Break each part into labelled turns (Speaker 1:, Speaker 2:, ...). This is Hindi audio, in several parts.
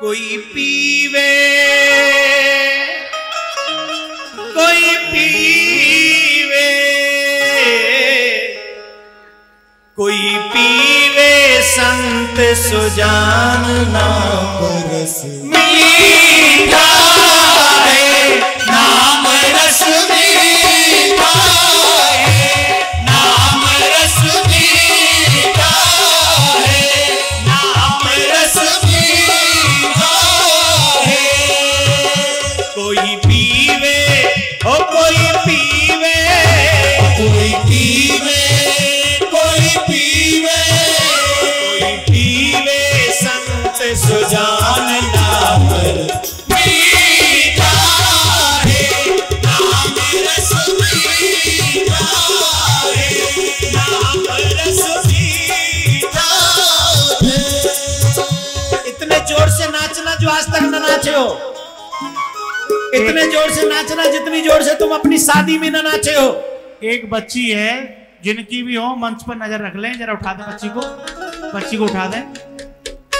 Speaker 1: कोई पीवे कोई पीवे कोई पीवे संत सुजान नाम
Speaker 2: रस
Speaker 1: सुजान नाम मीठा है नाम रस मीठा है नाम रस मीठा इतने ज़ोर से नाचना जो आज तक न नाचे हो। इतने ज़ोर से नाचना जितनी ज़ोर से तुम अपनी शादी में न नाचे हो।
Speaker 3: एक बच्ची है जिनकी भी हो मंच पर नज़र रख लें जरा उठा दें बच्ची को। बच्ची को उठा दें।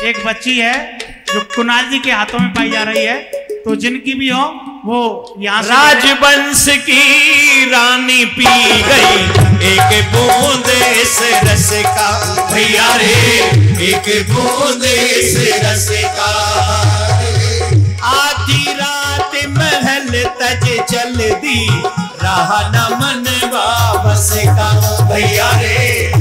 Speaker 3: एक बच्ची है जो कुणाल जी के हाथों में पाई जा रही है। तो जिनकी भी हो, वो यहाँ से
Speaker 1: राजवंश की रानी पी गई। एक बूंद इस रस का भैया रे। एक बूंद इस रस का आधी रात महल तज चल दी रहा न मन बस का भैया रे।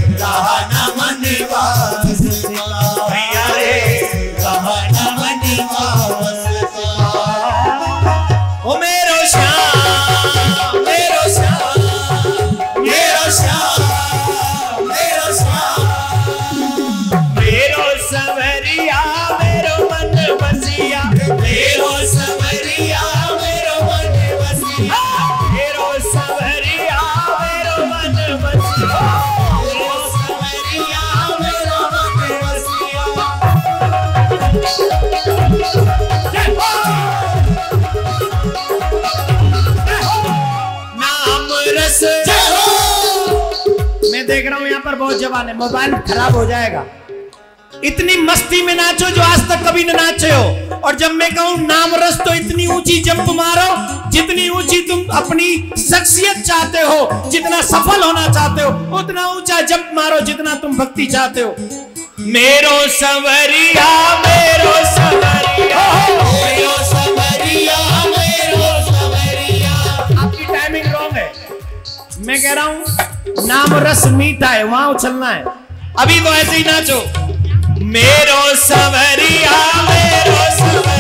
Speaker 1: मैं देख रहा हूँ यहाँ पर बहुत जवान है। मोबाइल खराब हो जाएगा। इतनी मस्ती में नाचो जो आज तक कभी न नाचे हो। और जब मैं कहूँ नाम रस तो इतनी ऊँची जंप मारो, जितनी ऊँची तुम अपनी शख्सियत चाहते हो, जितना सफल होना चाहते हो, उतना ऊँचा जंप मारो जितना तुम भक्ति चाहते हो। मेरो सवरिया मेरो सवरिया मैं कह रहा हूँ, नाम रस मीठा है, वहाँ उछलना है। अभी तो ऐसे ही नाचो। मेरो सवरिया मेरो सवरिया।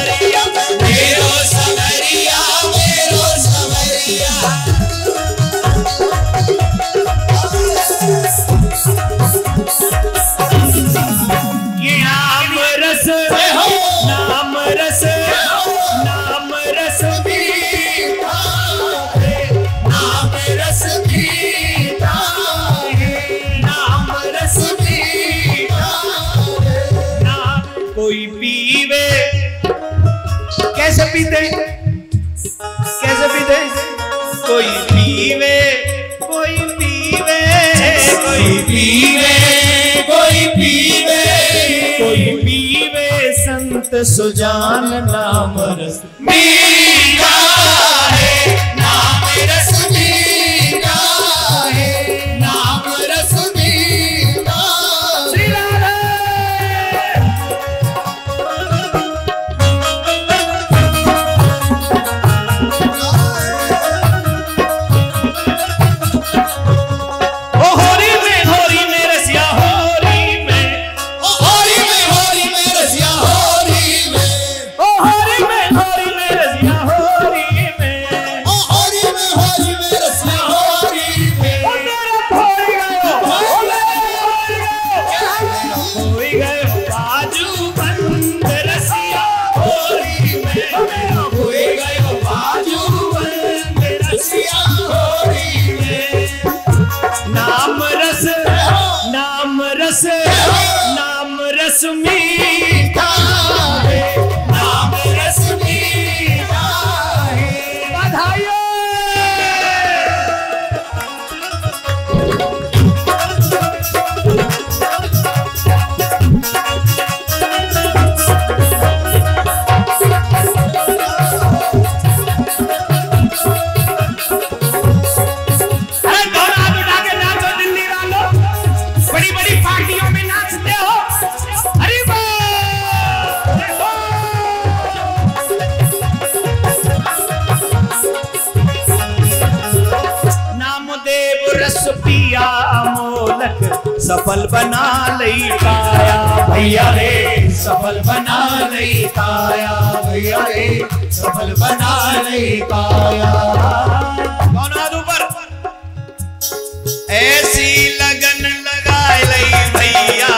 Speaker 1: सुजान नाम रस। मीठा सफल बना नहीं पाया
Speaker 2: भैया रे, सफल बना नहीं पाया भैया रे, सफल बना नहीं पाया
Speaker 1: कौन पर ऐसी लगन लगा ली भैया,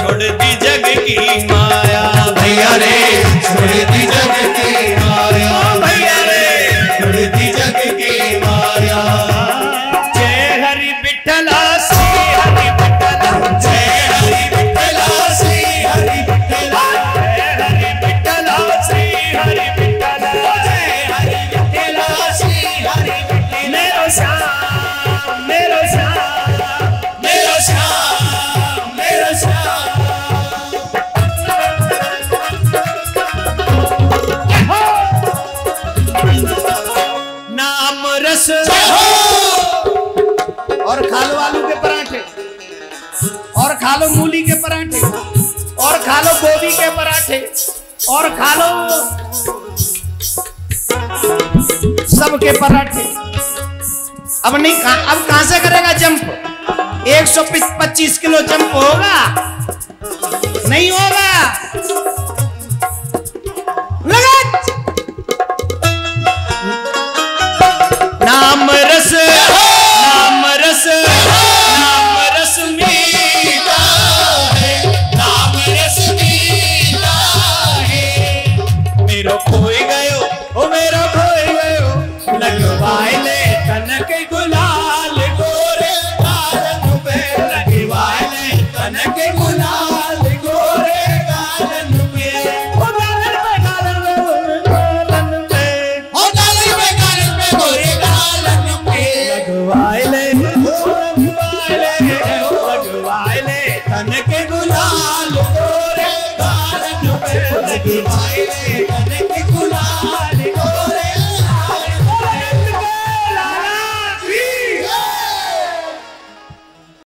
Speaker 1: छोड़ दी जग की पराठे और खा लो। सबके पराठे। अब नहीं खा, अब कहाँ से करेगा जंप? 125 किलो जंप होगा? नहीं होगा?
Speaker 2: बन के गुलाब